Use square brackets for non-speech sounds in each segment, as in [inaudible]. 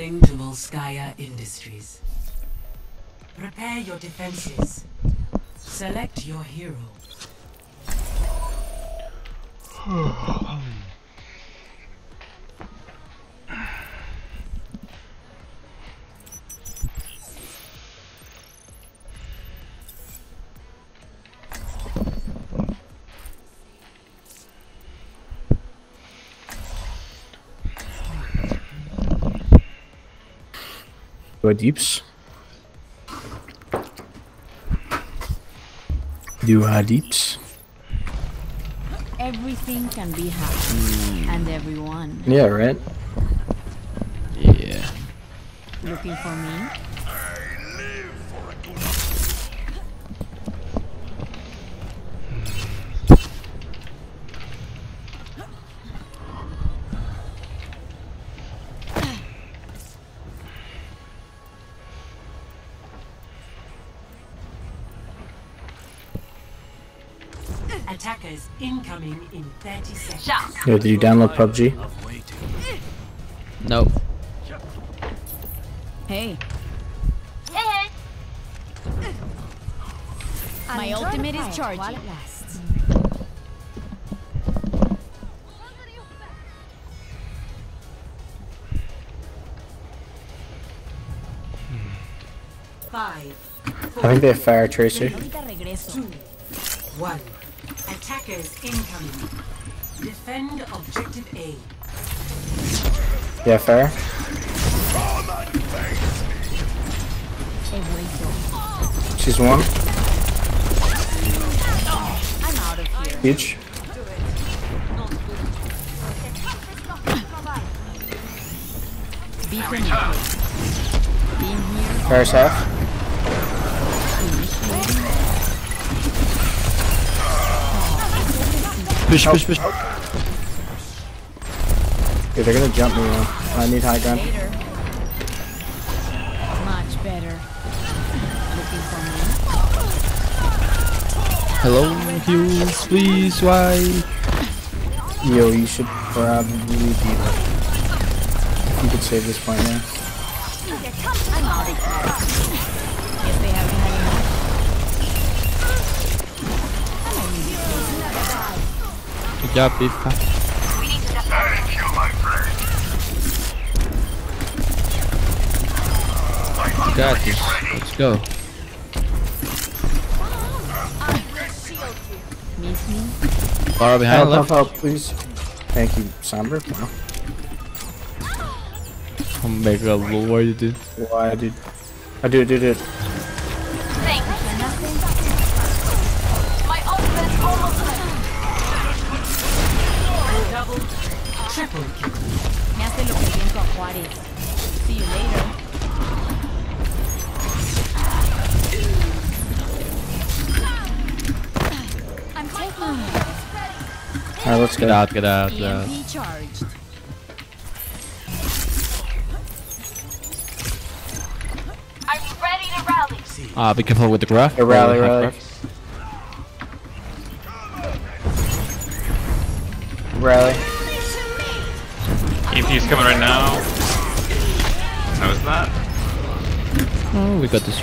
Traveling to Volskaya Industries. Prepare your defenses. Select your hero. [sighs] [sighs] Um, Go deeps. Do uh, deeps. Everything can be happy, and everyone. Yeah, right. Yeah. Looking for me? Attackers incoming in 30 seconds. Yo, did you download PUBG? Nope. Hey. My ultimate is charging. Five, I think they have Fire Tracer. Ahorita regreso. one. Attackers incoming. Defend objective A. Yeah, fair. She's one. I'm out of here. Huge. Beacon out. Here. Fire's half. Push, push, push. Yeah, they're gonna jump me. Man. I need high ground. Much better. Looking for me? Hello, heals, please, why? Yo, you should probably beat it. If you could save this point now. Good job, Bifa. You got this. Let's go. Far behind Help, left. help, please. Thank you, Sombra. Wow. Oh my god, lord, dude. Why, dude? I do do do triple. Me hace lo que el viento a Juárez. See you later. Alright, let's Get go. out, get out, get out. Charged. Are you ready to rally? Ah, be careful with the grav. A rally, Or rally. grav. Rally. EMP's coming right now. How is that? Oh, we got this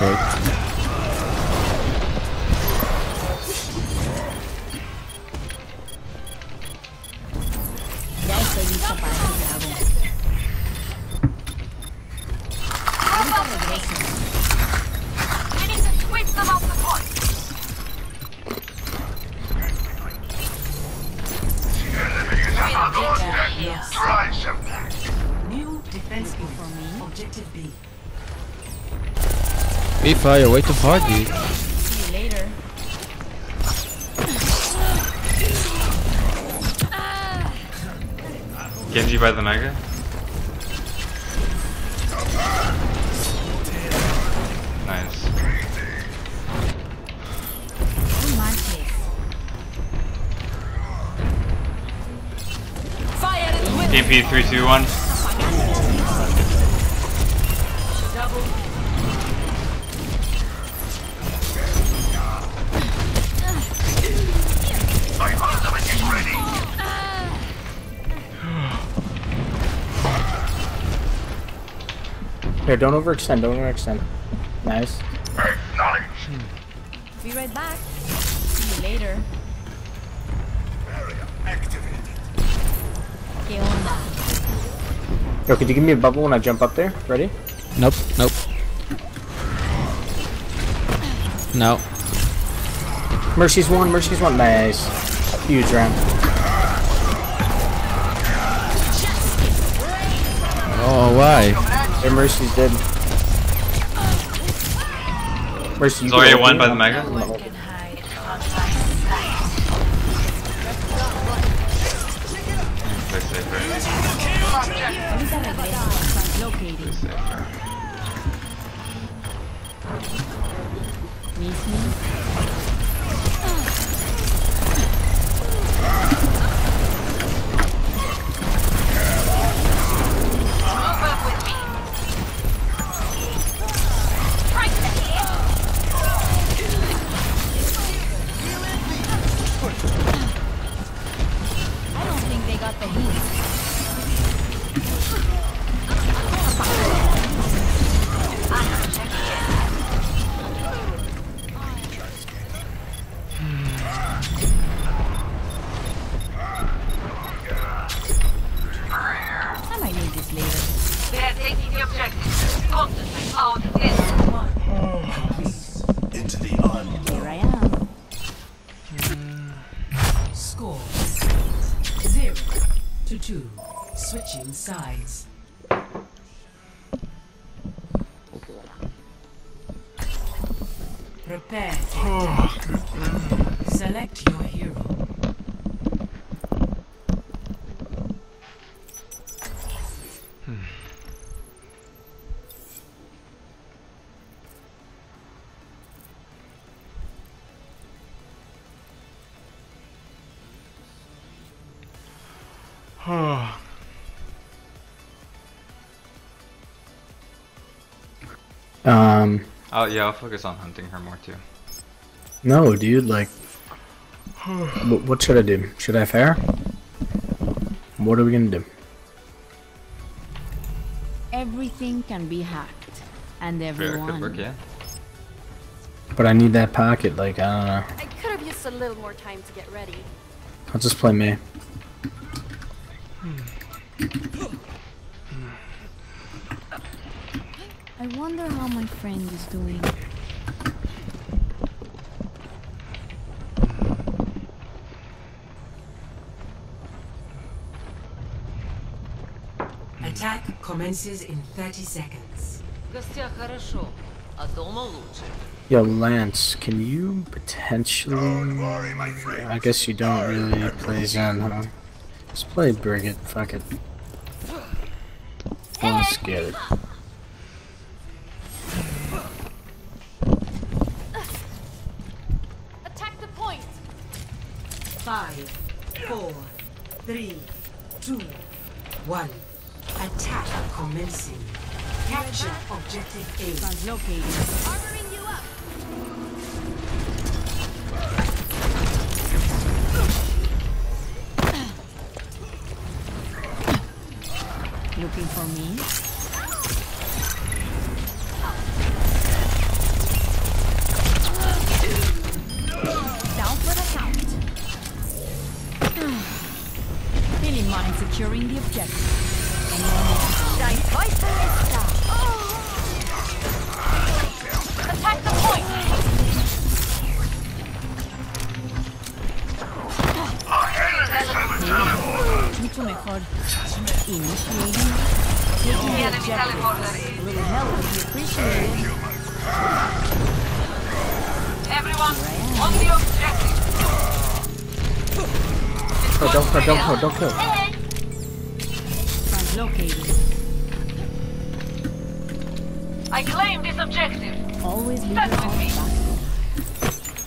Bifa, you're way too far, dude. See you later. Genji by the Mega? Nice. No manches. EMP 3, 2, Here, don't overextend. Don't overextend. Nice. Be right back. See you later. ¿Qué onda? Yo, could you give me a bubble when I jump up there? Ready? Nope, nope. No. Mercy's one. Mercy's one. Nice. Huge round. Oh, why? Yeah, Mercy's dead. Mercy, you Zarya go won by the up. Mega. Can hide Select your hero. Oh yeah, I'll focus on hunting her more too. no, dude. Like, what, what should I do? Should I fair? What are we gonna do? Everything can be hacked. And everyone. could work, yeah. But I need that pocket. Like, I don't know. I could have used a little more time to get ready. I'll just play Mei. I wonder how my friend is doing. Attack commences in 30 seconds. Yo, Lance, can you potentially... Worry, I guess you don't really play Zen, huh? Let's play Brigand, fuck it. Let's get it. For me? Down for the count. Feeling [sighs] mine securing the objective. Dein Teufel ist da! Attack the Mucho mejor. Initiating. Taking the Enemy objective. teleporter A little help would be appreciated. Everyone, on the objective. Oh, don't kill, don't kill, don't kill. Translocating. I claim this objective. Always leave your Stand with me. back.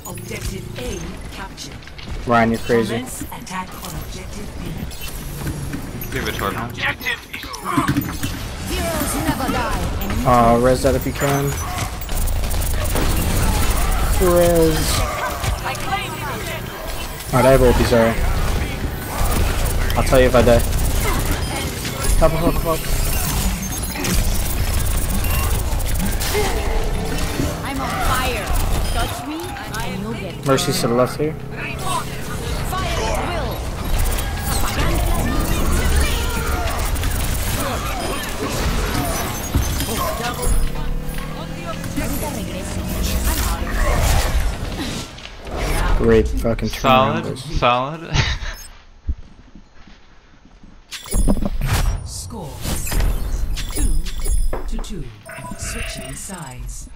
Objective A captured. Ryan, you're crazy. Commence attack on objective B. Give it to her. Heroes never die. Enemy Uh, res that if you can. Res. I claim this objective. Alright, I have ulti, sorry. I'll tell you if I die. Help, help, help, help. I'm on fire. Touch me, and you'll get Mercy's to the left here. Great fucking Solid, solid. Score two to two. Switching sides.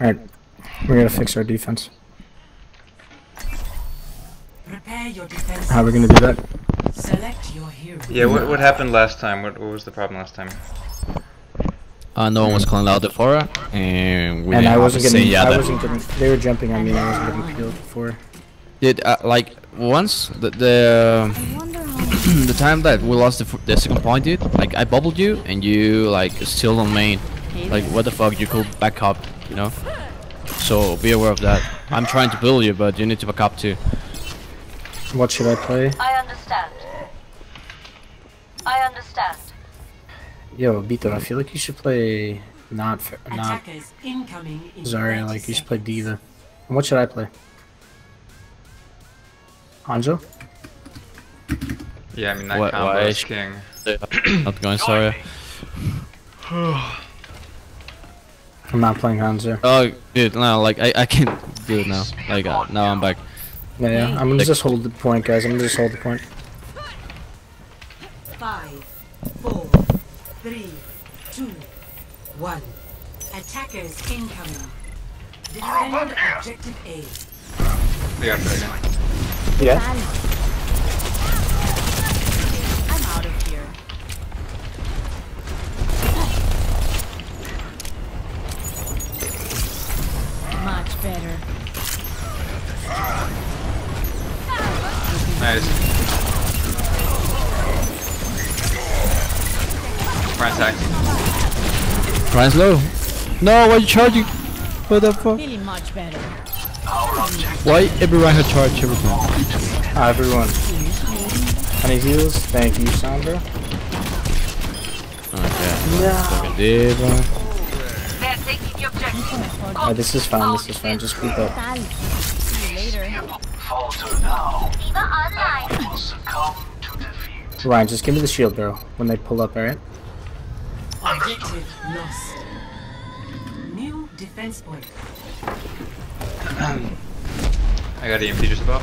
Alright, we're gonna fix our defense. Prepare your defense. How are we gonna do that? Select your hero. yeah, what, what happened last time? What, what was the problem last time? Uh, no one was calling out the Pharah, and we and didn't I wasn't say getting, yeah. I that- wasn't getting, they were jumping on me and I wasn't getting peeled before. Did uh, like once the the, I wonder how the time that we lost the, f- the second point, dude? Like I bubbled you and you like still on main. Like what the fuck? You could back up, you know. So be aware of that. I'm trying to build you, but you need to back up too. What should I play? I understand. I understand. Yo, Bito, I feel like you should play not fa- not Attackers incoming in Zarya, like you should play seconds. D.Va. And what should I play? Hanzo? Yeah, I mean that What- combo why is is- king. Not [clears throat] going sorry. [sighs] I'm not playing Hanzo. Oh, dude, no, like I, I can't do it now. Like uh, now I'm back. Yeah, yeah, I'm gonna Like- just hold the point, guys. I'm gonna just hold the point. Three, two, one. Attackers incoming. Defend objective A. They got dragon. Yeah? Ryan's low. No, why are you charging? What the fuck? Feeling much better. Why every Ryan had charge everything? Ah, everyone. Any heals? Thank you, Sandra. Okay. Yeah. Fucking D.Va. They're taking the objective. Oh, this is fine, this is fine. Just keep up. See you later. Ryan, just give me the shield, bro. When they pull up, alright? Objective lost. New defense point. [clears throat] I got EMP just about.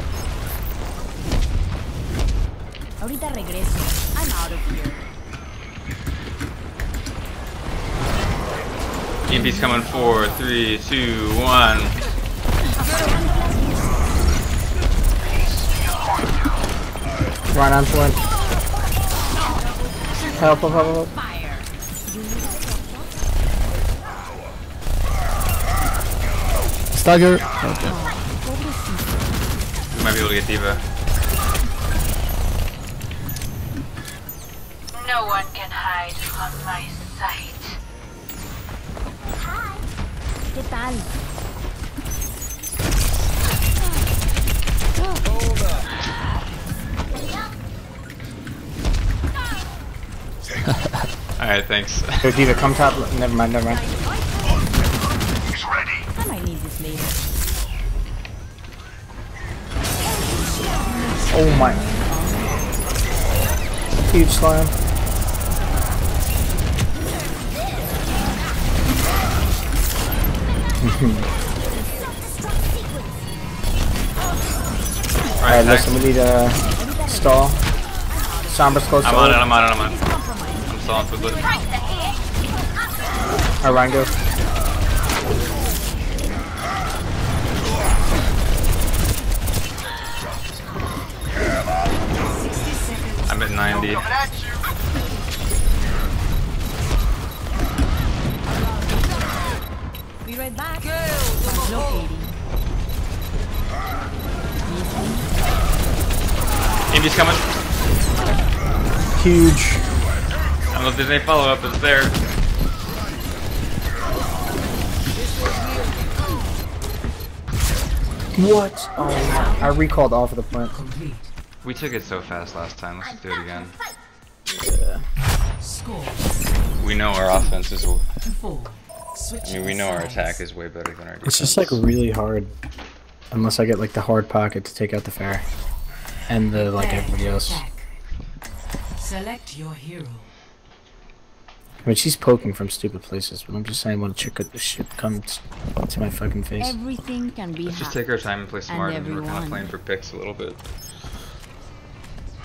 Ahorita regreso. I'm out of here. EMP's coming. Four, three, two, one. Ryan, I'm pulling. Help, help, help, help. Stagger. Okay. We might be able to get D.Va. No one can hide from my sight. ¿Qué [laughs] tal? Alright, thanks. Yo, D.Va, come top. Never mind, never mind. Oh my. Huge slam. [laughs] Alright, listen, we need a stall. Sombra's close I'm on it. I'm on it, I'm on it. I'm stalling quickly. Alright, Ryan, go. EMP's coming. Huge. I don't know if there's any follow up, it's there. What? Oh. I recalled off of the plant. We took it so fast last time, let's do it again. Score We know our offense is. I mean, we know our attack is way better than our defense. It's just like really hard. Unless I get like the hard pocket to take out the fair. And the like everybody else. Attack. Select your hero. I mean she's poking from stupid places, but I'm just saying when a chick shit comes to my fucking face. Everything can be Let's just take our time and play smart, and, we're kind of playing for picks a little bit.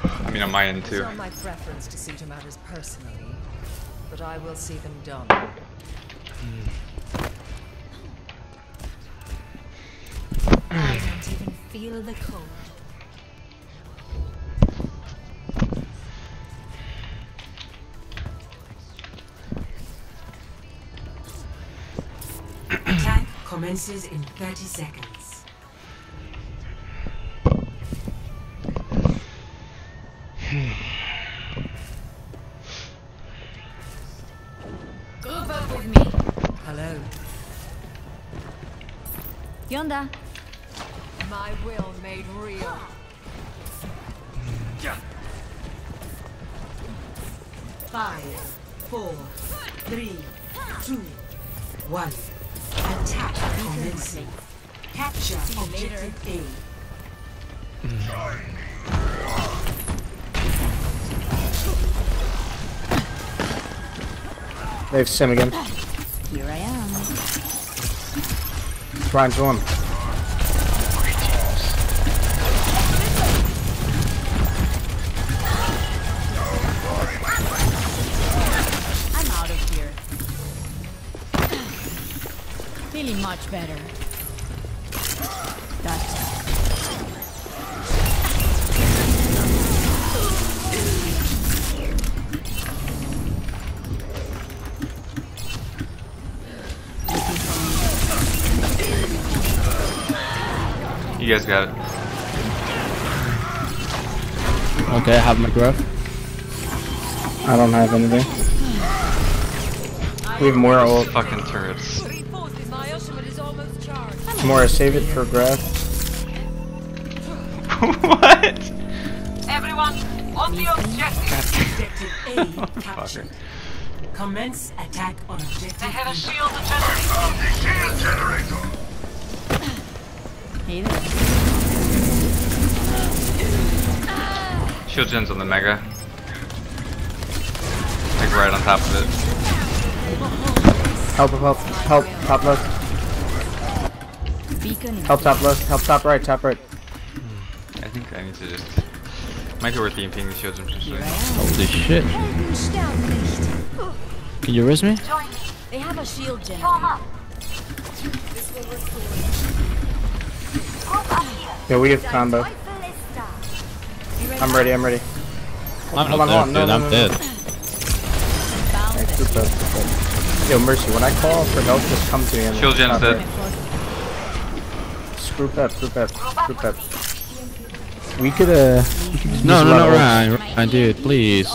I mean, on my end too. It's too. not my preference to see to matters personally, but I will see them done. Hmm. I don't even feel the cold. Commences in 30 seconds. Sim again. Here I am. Ryan's one. I'm out of here. Feeling much better. You guys got it. Okay, I have my grav. I don't have anything. We have more old fucking turrets. Reinforces my ultimate is almost charged. More save it for grab. [laughs] what? Everyone, on the objective. Objective A captured. Commence attack on objective They have a B. shield generator. Hey there. Shield gens on the mega. Like right on top of it. Help, help, help, top left. Beacon Help top left. Help top right, top right. Hmm. I think I need to just. Might be worth EMPing the shield gens Here I potentially. am. Holy shit. Can you risk me? They have a shield Form generator. up. Group up here. Yeah, we have combo. Teufel ist da. I'm ready, I'm ready. I'm Hold not on, hold on. dead, No, dude. no, I'm no, no. dead. Found Alright, it. group up, group up. Yo, Mercy, when I call for help, just come to me. and Shield gen's dead. it. Just group up, group up, group up. We could, uh, we could use No, no, no. Ryan. Ryan, dude, please.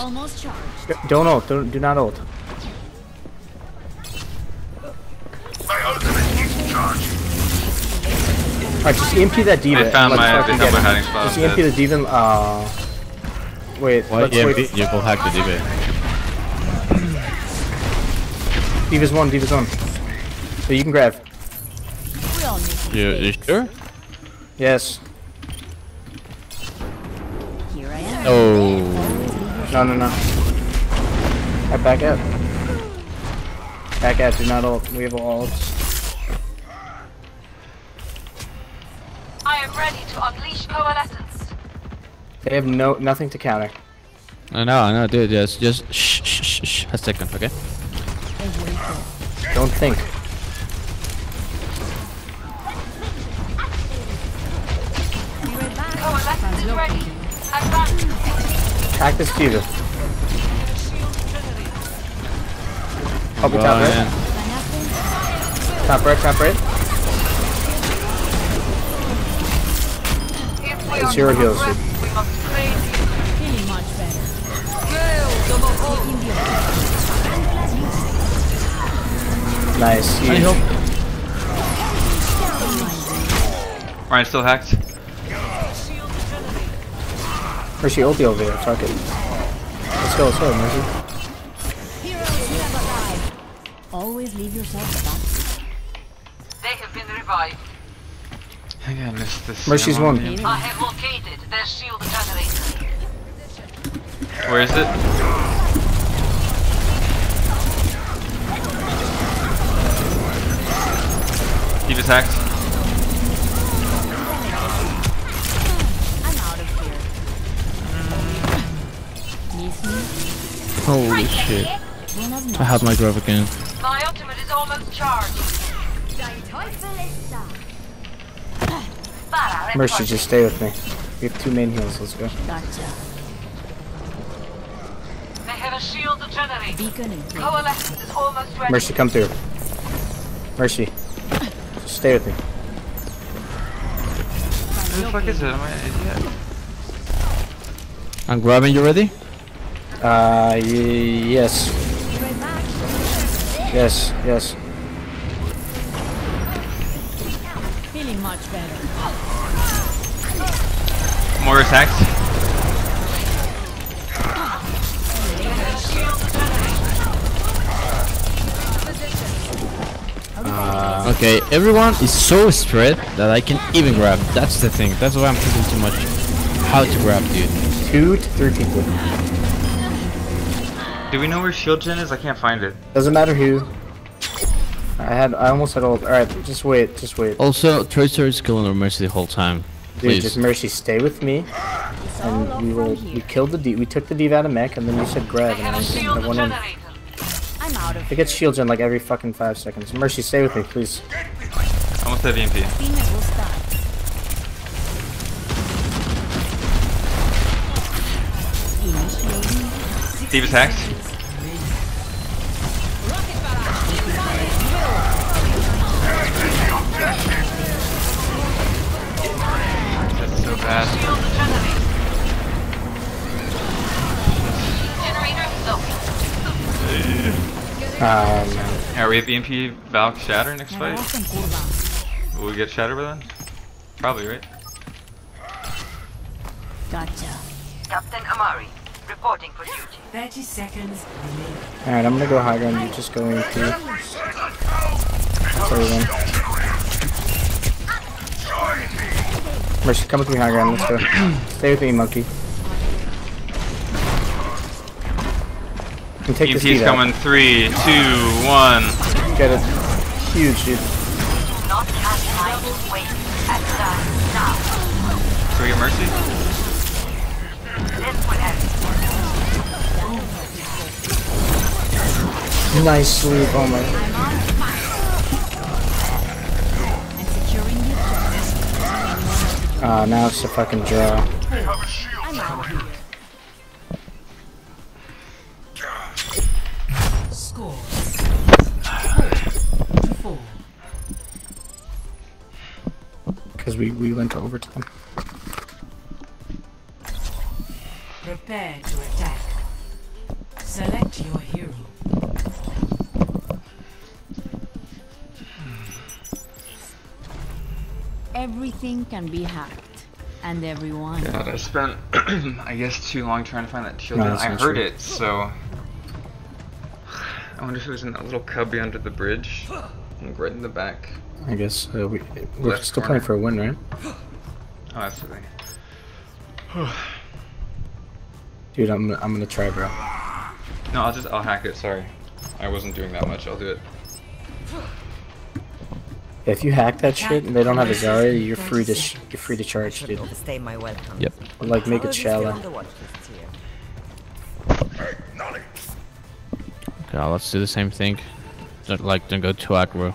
D- Don't ult, don't, do not ult. Alright, just EMP that D.Va. They found and let's my- fucking they found my hiding spot, Just EMP the D.Va. Uh, wait, Why let's yeah, wait. you will hack the DB. D.Va's one, D.Va's one. So you can grab. We all need You, you sure? Yes. Here I am. Oh. No, no, no. Alright, back out. Back out, do not ult. We have ults. I am ready to unleash coalescence. They have no nothing to counter. I know, I know, dude. Just, just shh, shh, shh, shh. A second, okay? Don't think. Coalescence is ready. Advance. Hack this D.Va. Up top right. Top right, top right. It's are your heals, progress, we must praise you. Feeling much better. Nice. I huge. hope. Ryan still hacked. Mercy ulti over there, fuck it. Let's go, let's go, Mercy. Heroes never die. Always leave yourself a box. They have been revived. I think I missed this. Mercy's Sam one. I have located their shield generator. Where is it? Keep attacked. I'm out of here. Miss me? Holy shit. I had my grab again. My ultimate is almost charged. Pharah, Mercy, just stay with me. We have two main heals. Let's go. Gotcha. They have a shield generator. Beacon in place. Coalescence is almost ready. Mercy, come through. Mercy, just stay with me. Who the fuck is it? Am I an idiot? I'm grabbing you ready? Uh, y yes. Yes, yes. Feeling much better. More attacks. Uh, okay, everyone is so spread that I can even grab. That's the thing. That's why I'm thinking too much. How to grab, dude. Two to three people. Do we know where shield gen is? I can't find it. Doesn't matter who. I had, I almost had all. All right, just wait, just wait. Also, Tracer is killing our Mercy the whole time. Dude, just Mercy, stay with me. And we will. We killed the D. We took the div out of mech, and then you said grab, and have I, a shield I went in. generator. I'm out of It gets shield in like every fucking five seconds. Mercy, stay with me, please. Almost have EMP. here. Me Steve attacked. Um, Alright, we have EMP Valk Shatter next Me fight. agarraste en curva. Will we get Shatter by then? Probably, right? Gotcha. Captain Amari, reporting for duty. 30 seconds all right, I'm gonna go high ground. You just go in too. Sorry, then. Mercy, come with me high ground. Let's go. [clears throat] stay with me, monkey. And take EMP's div out. coming. Three, two, one. Get it. Huge, dude. Not cast my wait. Attack now. Can we get Mercy? This will end. Nice sleep. Oh my. I'm securing the objective. Ah, now it's a fucking draw. Because we, we went over to overtime. Prepare to attack. Select your hero. Everything can be hacked. And everyone. God, I spent, [clears throat] I guess, too long trying to find that shield. No, I heard true. it, so. [sighs] I wonder if it was in that little cubby under the bridge. Like right in the back. I guess uh, we, we're Left still corner. playing for a win, right? [gasps] Oh, that's the thing. [sighs] Dude, I'm, I'm gonna try, bro. No, I'll just, I'll hack it, sorry. I wasn't doing that much, I'll do it. If you hack that shit and they don't have a Zarya, you're free to sh you're free to charge, dude. Overstay my. Yep. Like make it Apologies, we're on shallow. the watch list here. Okay, let's do the same thing. Don't like don't go too aggro.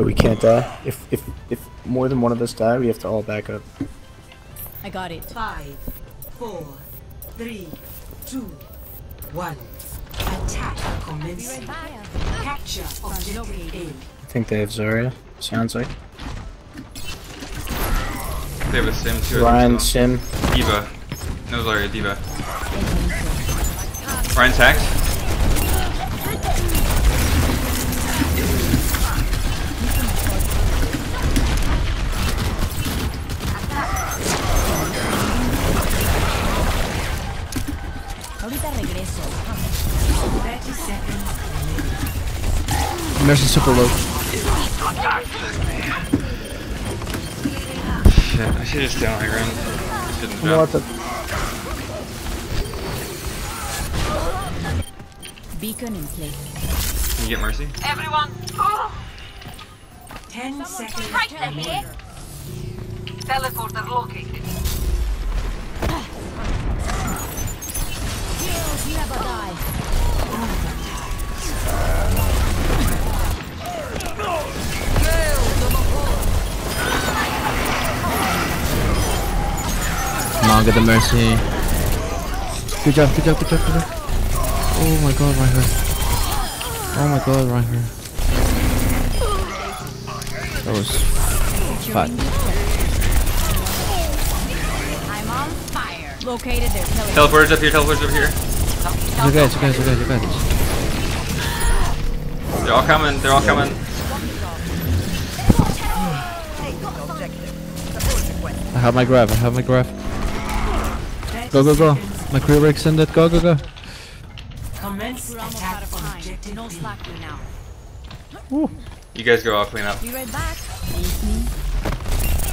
But we can't die. If if if more than one of us die, we have to all back up. I got it. Five, four, three, two, one. Attack commencing. Capture objective A. I think they have Zarya. Sounds like. They have a sim too. Ryan, Sim. so. D.Va. No, Zarya, D.Va. Ryan's hacked. Mercy super low. Shit, I should just stay on high ground. Shouldn't You know jump. what? The, Beacon in place. Can you get mercy? Everyone, oh, 10 seconds. right ahead. Eh? Teleporter located. Heroes never die. Come on, get the mercy. Good job, good job, good job, good job. Oh my god, right here. Oh my god, right here. That was fat. I'm on fire. Located their. Teleporters up here, teleporters up here. It's okay, it's okay, it's okay, it's okay. They're all coming, they're all coming. I have my grab, I have my grab. Go, go, go. My career extended, go, go, go. Commence We're almost out attack of on time. objective No B. slacking now. You guys go, I'll clean up. Be right back. Leave me.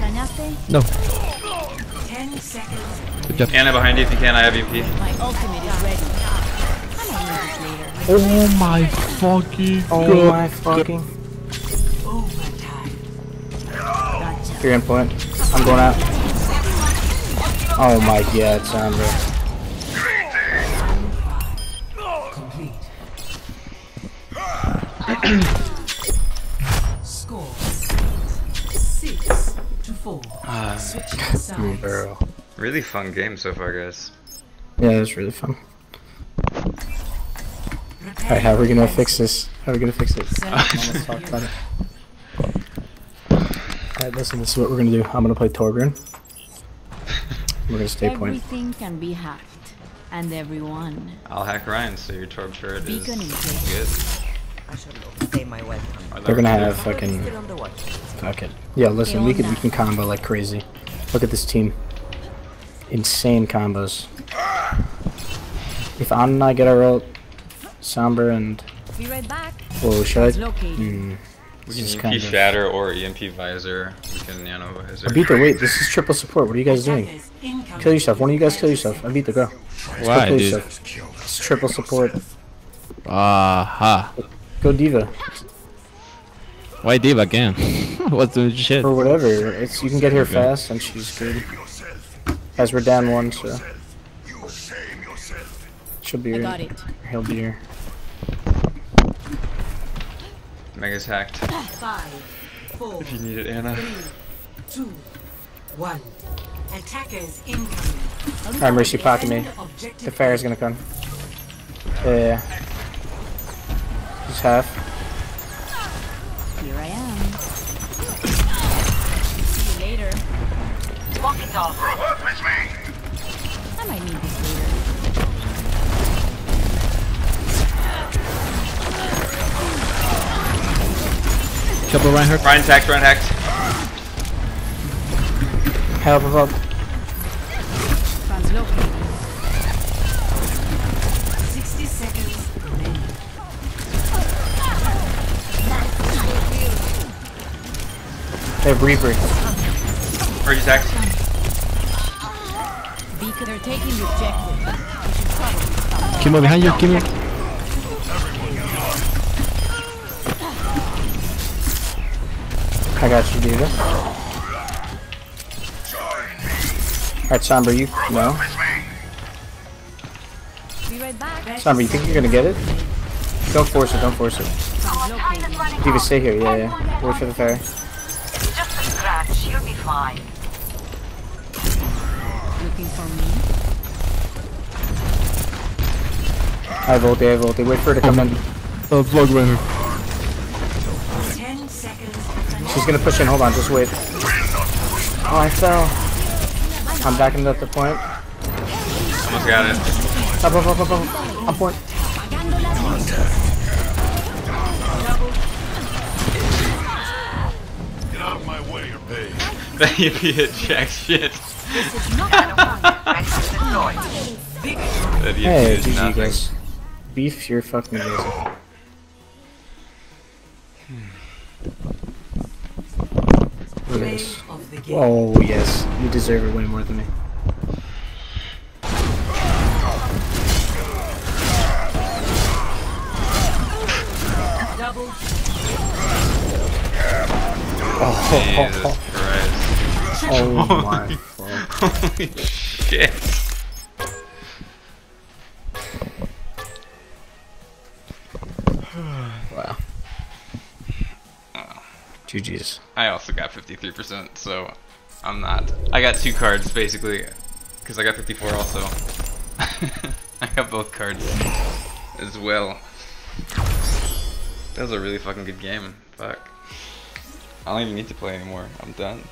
Ganaste? No. 10 seconds. Good job. Ana behind you if you can, I have EMP. My ultimate is ready. I'm gonna need this later. Oh my fucking oh my fucking. You're in point. I'm going out. Oh my god, Sandra. Complete. Score. 6 to 4. Uh, Switching. Bro. Really fun game so far, guys. Yeah, it was really fun. Alright, how are we gonna fix this? How are we gonna fix it? Come on, let's talk about it. Alright, listen, this is what we're gonna do. I'm gonna play Torbjorn. [laughs] We're gonna stay point. Everything can be hacked. And everyone. I'll hack Ryan, so your Torb turret is Beacon in good. I shall stay my welcome. They're gonna have fucking Still on the watch. fuck it. Yeah, listen, we can we can combo like crazy. Look at this team. Insane combos. If Ana and I get our ult, Sombra and Be right back. oh should I? Located. Hmm. We This is can kind EMP of. Shatter or EMP Visor. We can Nano Visor. Abita, wait, this is triple support. What are you guys doing? Kill yourself. One of you guys kill yourself. Abita, go. Just Why, go kill dude? yourself. It's triple support. Aha. Go D.Va. Why D.Va again? [laughs] What's the shit? Or whatever. It's you can get here fast and she's good. As we're down one, so. She'll be here. He'll be here. Mega's hacked. Five, four, If you need it, Ana. two, one. Attackers incoming. Alright, Mercy, pocket me. Defend objective The fire's gonna come. Yeah. Just half. Here I am. See you later. Walk it off. Trouble right here. Ryan's hacked, Ryan hacked. Help above. Translocated. 60 seconds remaining. They have Reaper. Mercy's hacked. Beacon, they're taking the objective. We should probably stop. Kimo behind you, Kimo. I got you, D.Va. Alright, Sombra, you no. Be right back. Sombra, you think you're gonna get it? Don't force it, don't force it. Translocated. D.Va, stay here, yeah, yeah. Wait for the fire. Just a scratch. You'll be fine. Looking for me. I have ulti, I have ulti. Wait for her to come in. Oh, vlog right She's gonna push in, hold on, just wait. Oh, I fell. I'm backing up the point. Almost got it. Up, up, up, up, up. On point. Pagando las luces. you hit jack shit. This is not. That Hey, GG nothing. guys. Beef, you're fucking amazing. Look at Play this. of the game. Oh yes, you deserve it way more than me. Double oh. Jesus Christ. Oh my [laughs] fuck. Holy shit. GG's. I also got 53%, so I'm not. I got two cards basically, because I got 54 also. [laughs] I got both cards as well. That was a really fucking good game. Fuck. I don't even need to play anymore. I'm done.